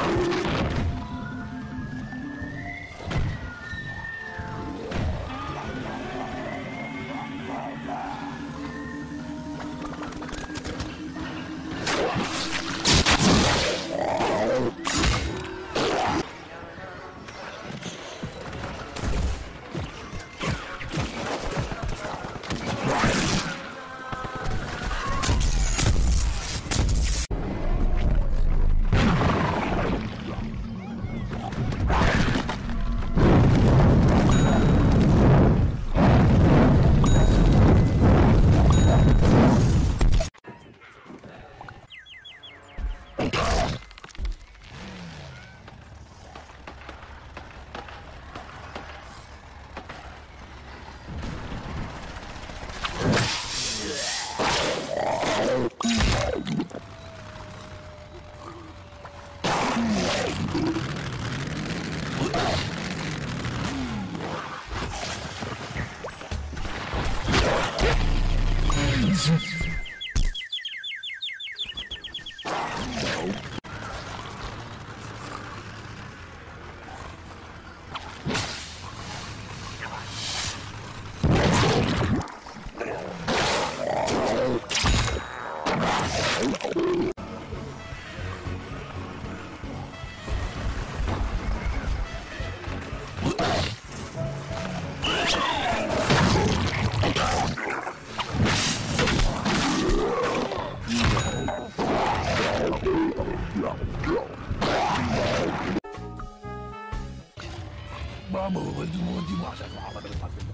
Wow. Mm-hmm. bravo, redemandez-moi chaque fois.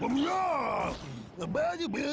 我不要，我不要，我不要！